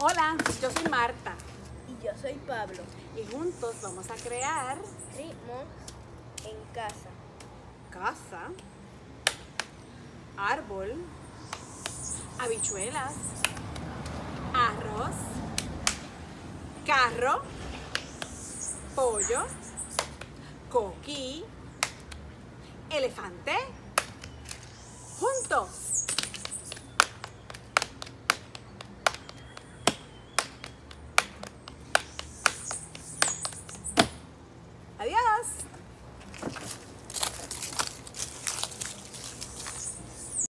Hola, yo soy Marta Y yo soy Pablo. y juntos vamos a crear Ritmos en casa. casa, árbol, habichuelas, arroz, carro, pollo, coquí, elefante, juntos. us.